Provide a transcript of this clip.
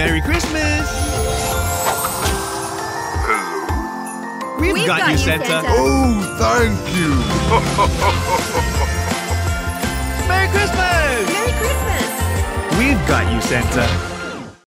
Merry Christmas! Hello? We've, We've got, you, Santa. Oh, thank you. Merry Christmas! Merry Christmas! We've got you, Santa.